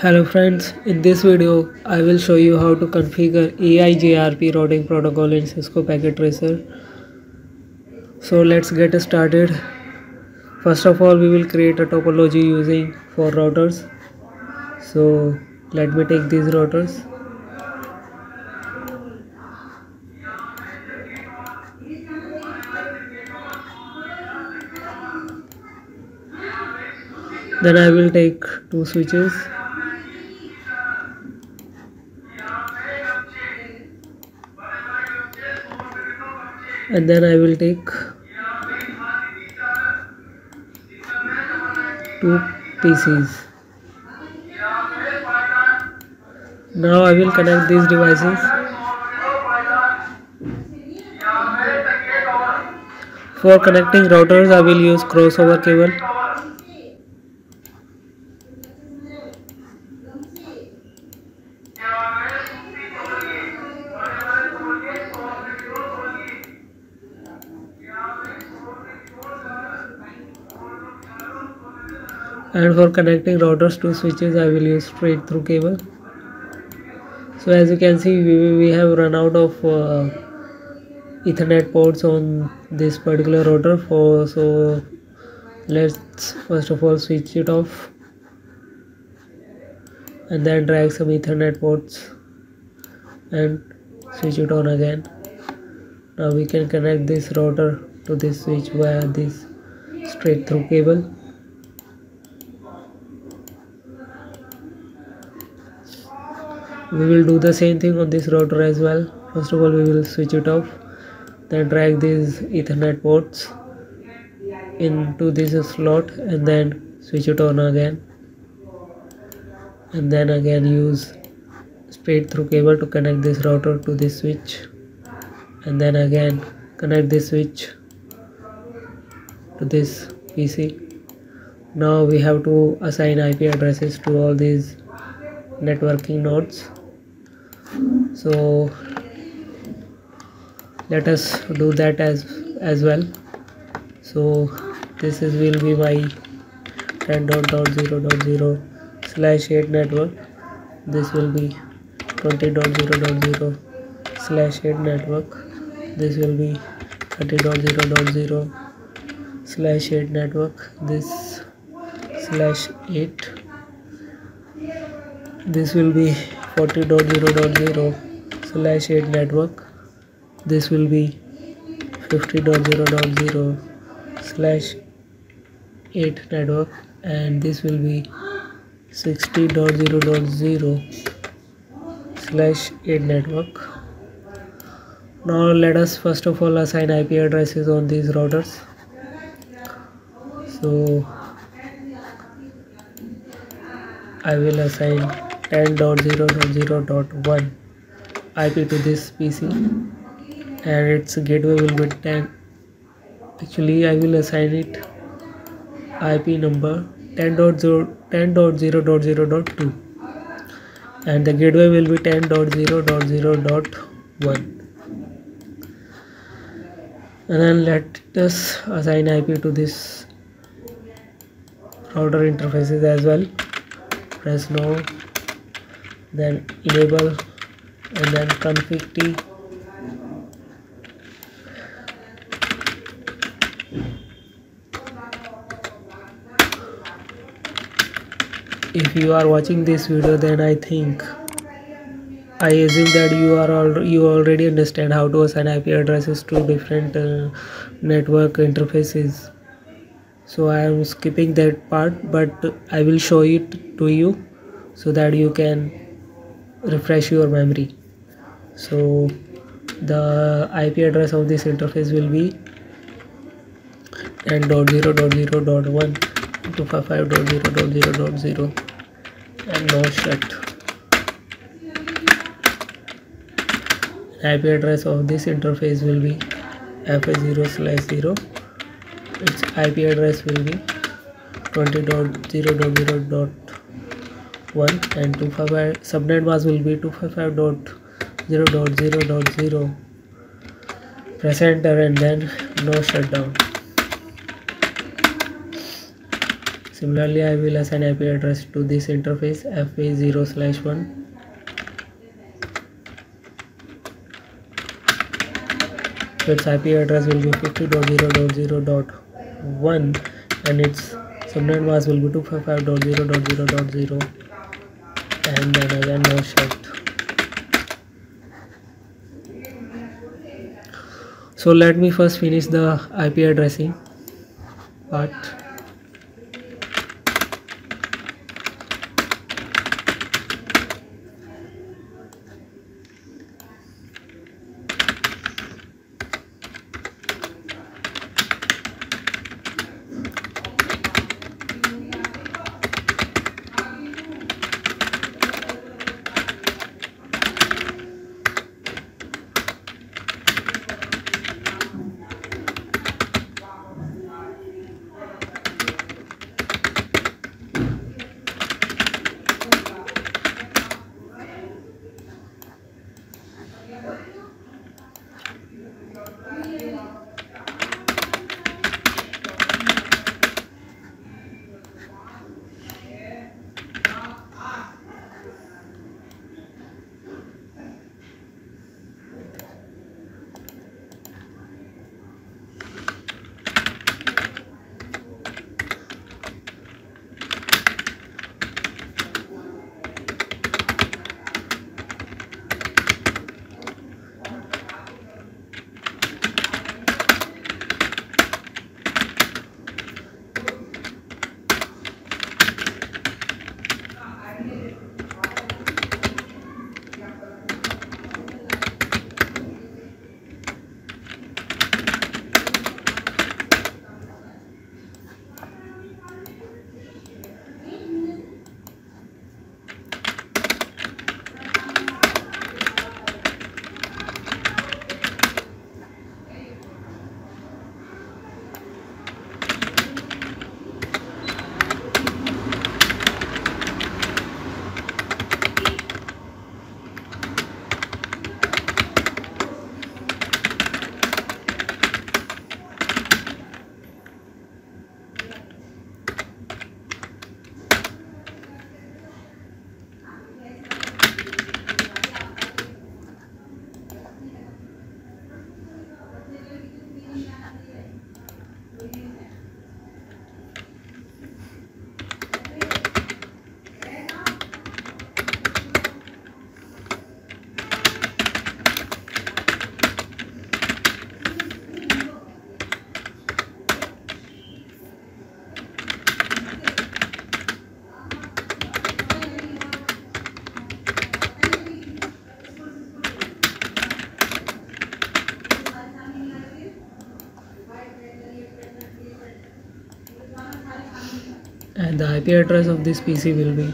Hello friends, in this video I will show you how to configure EIGRP routing protocol in Cisco Packet Tracer. So let's get started. First of all we will create a topology using four routers. So let me take these routers. Then I will take two switches and then I will take two PCs now I will connect these devices. For connecting routers I will use crossover cable and for connecting routers to switches I will use straight through cable. So as you can see we, we have run out of uh, ethernet ports on this particular router for so let's first of all switch it off and then drag some ethernet ports and switch it on again. Now we can connect this router to this switch via this straight through cable we will do the same thing on this router as well. First of all we will switch it off then drag these ethernet ports into this slot and then switch it on again. And then again use straight through cable to connect this router to this switch. And then again connect this switch to this PC now we have to assign IP addresses to all these networking nodes so let us do that as as well. So this is will be my 10.0.0 slash 8 network. This will be 20.0.0 slash 8 network. This will be 30 dot 0 dot 0 slash 8 network. This slash 8 this will be 40.0.0 slash 8 network. This will be 50.0.0 slash 8 network. And this will be 60.0.0 slash 8 network. Now let us first of all assign IP addresses on these routers. So I will assign 10.0.0.1 IP to this PC and its gateway will be 10 actually I will assign it IP number 10.0 10.0.0.2 and the gateway will be 10.0.0.1 and then let us assign IP to this router interfaces as well. Press no then enable and then config t. If you are watching this video then i think i assume that you are all you already understand how to assign ip addresses to different uh, network interfaces. So i am skipping that part but i will show it to you so that you can refresh your memory. So the ip address of this interface will be 10.0.0.1 255.0.0.0 and no shut. IP address of this interface will be fa0 slash 0 its IP address will be 20.0.0.1 and 255 subnet mask will be 255.0.0.0 press enter and then no shutdown. Similarly I will assign IP address to this interface fa0 slash 1 its IP address will be 50.0.0.1 and its subnet mask will be 255.0.0.0 and then again no shut so let me first finish the IP addressing part and the IP address of this PC will be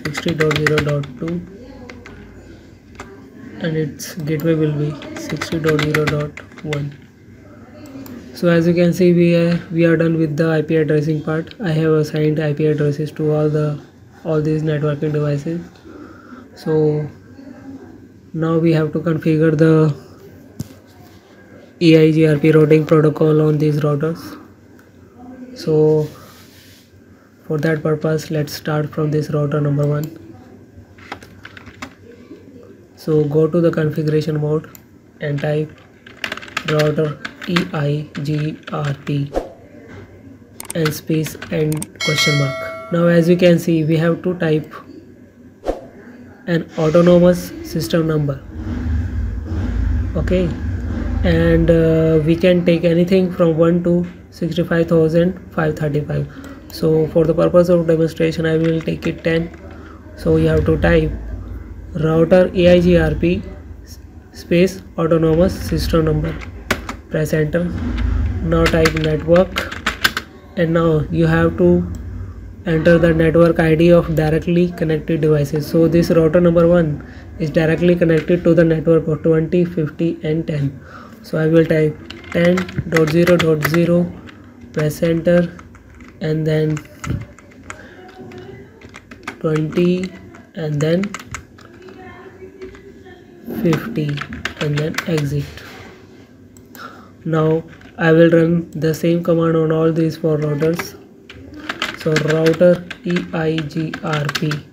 60.0.2 and its gateway will be 60.0.1 so as you can see we are we are done with the IP addressing part. I have assigned IP addresses to all the all these networking devices. So now we have to configure the EIGRP routing protocol on these routers. So for that purpose let's start from this router number one. So go to the configuration mode and type router EIGRP and space and question mark. Now as you can see we have to type an autonomous system number. Okay? And uh, we can take anything from 1 to 65535 so for the purpose of demonstration I will take it 10 so you have to type router EIGRP space autonomous system number. Press enter. Now type network. And now you have to enter the network ID of directly connected devices. So this router number 1 is directly connected to the network of 20 50 and 10 so I will type 10.0.0 press enter and then 20 and then 50 and then exit. Now I will run the same command on all these four routers. So router eigrp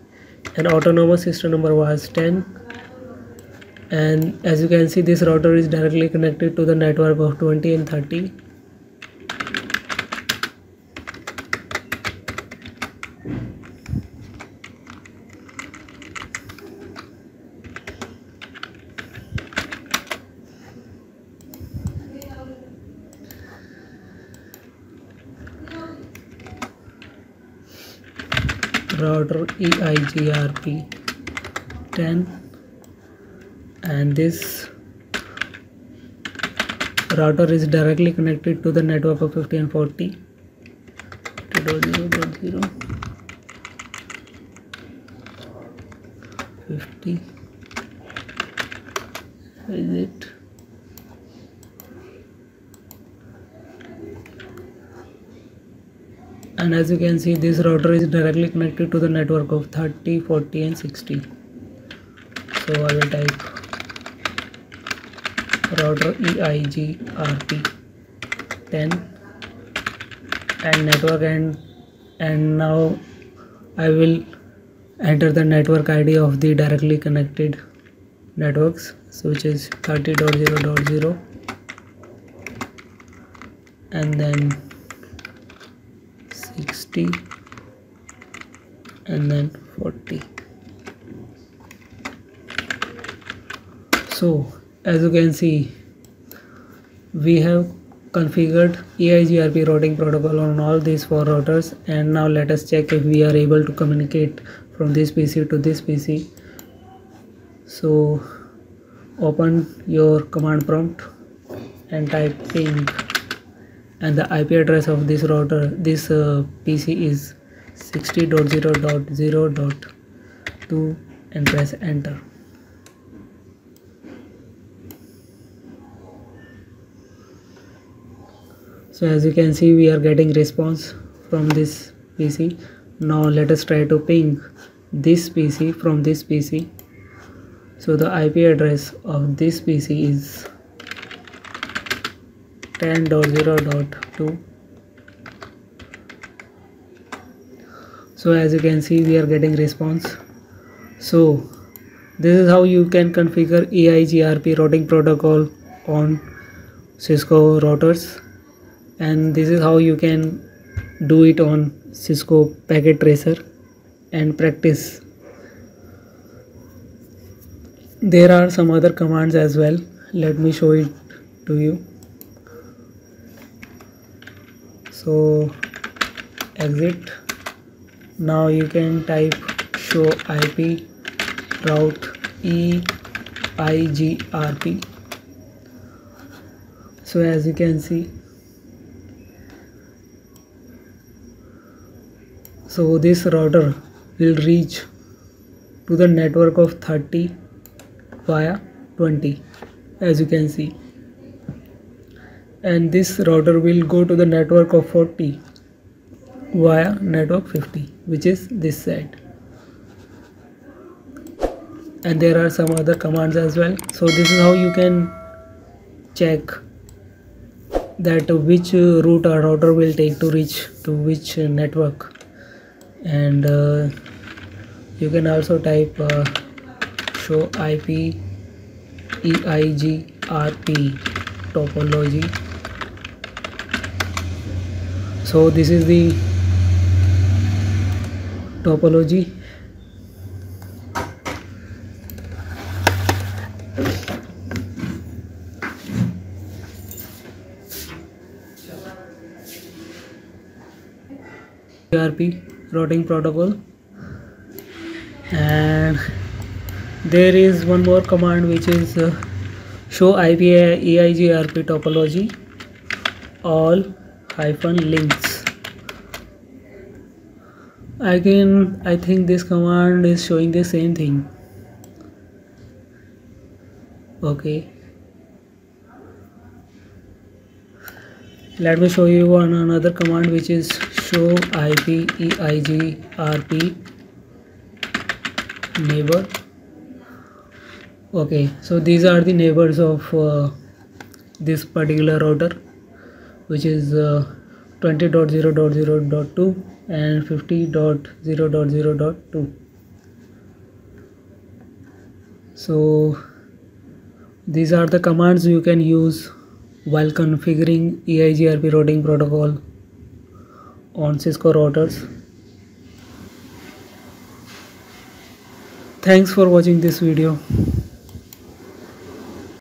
and autonomous system number was 10 and as you can see this router is directly connected to the network of 20 and 30 router EIGRP 10 and this router is directly connected to the network of 50 and 40 0.0.0 50 is it and as you can see this router is directly connected to the network of 30 40 and 60 so i will type router eigrp 10 and network and and now i will enter the network id of the directly connected networks so which is 30.0.0 and then 60 and then 40 so as you can see we have configured EIGRP routing protocol on all these four routers and now let us check if we are able to communicate from this PC to this PC so open your command prompt and type ping and the IP address of this router this uh, PC is 60.0.0.2 and press enter. So as you can see we are getting response from this PC now let us try to ping this PC from this PC so the IP address of this PC is 10.0.2 so as you can see we are getting response. So this is how you can configure EIGRP routing protocol on Cisco routers. And this is how you can do it on Cisco packet tracer and practice. There are some other commands as well. Let me show it to you so exit. Now you can type show ip route e i g r p. So as you can see so this router will reach to the network of 30 via 20 as you can see and this router will go to the network of 40 via network 50 which is this side. And there are some other commands as well. So this is how you can check that which route a router will take to reach to which network. And uh, you can also type uh, show ip eigrp topology so this is the topology. EIGRP routing protocol. And there is one more command which is uh, show IP EIGRP topology. All hyphen links. Again I think this command is showing the same thing. Okay. Let me show you one another command which is show ip eigrp neighbor. Okay so these are the neighbors of uh, this particular router which is uh, 20.0.0.2 and 50.0.0.2 so these are the commands you can use while configuring EIGRP routing protocol on Cisco routers. Thanks for watching this video